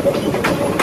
Bye-bye.